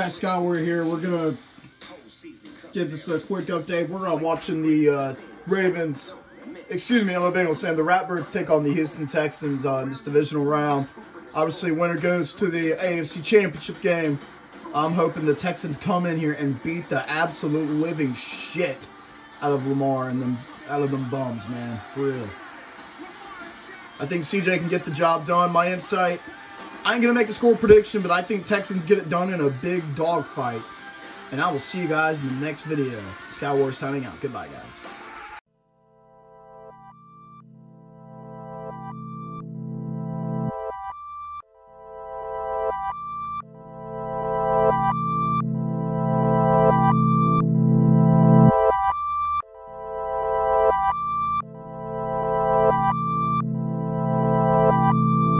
guys, Scott, we're here. We're gonna give this a quick update. We're uh, watching the uh, Ravens, excuse me, I'm a Bengals fan. The Ratbirds take on the Houston Texans uh, in this divisional round. Obviously, winner goes to the AFC Championship game. I'm hoping the Texans come in here and beat the absolute living shit out of Lamar and them out of them bums, man. For real. I think CJ can get the job done. My insight, I ain't going to make a score prediction, but I think Texans get it done in a big dog fight. And I will see you guys in the next video. Sky Warrior's signing out. Goodbye, guys.